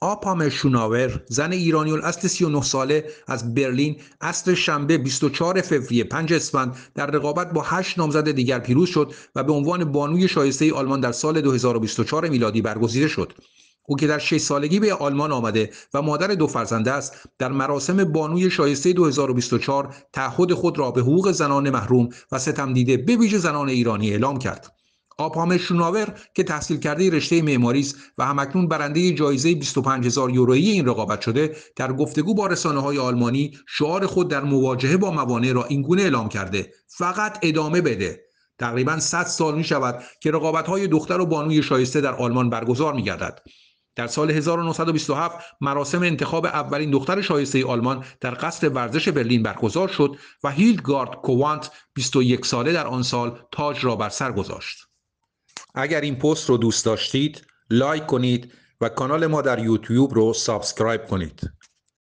آپام شوناور زن ایرانی الاصل 39 ساله از برلین اصر شنبه 24 فوریه 5 اسفند در رقابت با 8 نامزد دیگر پیروز شد و به عنوان بانوی شایسته آلمان در سال 2024 میلادی برگزیده شد. او که در 6 سالگی به آلمان آمده و مادر دو فرزنده است در مراسم بانوی شایسته 2024 تعهد خود را به حقوق زنان محروم و ستم دیده به ویژه زنان ایرانی اعلام کرد. آپام شوناور که تحصیل کرده رشته معماری است و همکنون برنده جایزه 25000 یورویی این رقابت شده در گفتگو با رسانه های آلمانی شعار خود در مواجهه با موانع را اینگونه اعلام کرده فقط ادامه بده تقریبا 100 سال می شود که رقابت های دختر و بانوی شایسته در آلمان برگزار می گردد در سال 1927 مراسم انتخاب اولین دختر شایسته آلمان در قصر ورزش برلین برگزار شد و هیلدگارد کووانت 21 ساله در آن سال تاج را بر سر گذاشت. اگر این پست رو دوست داشتید لایک کنید و کانال ما در یوتیوب رو سابسکرایب کنید.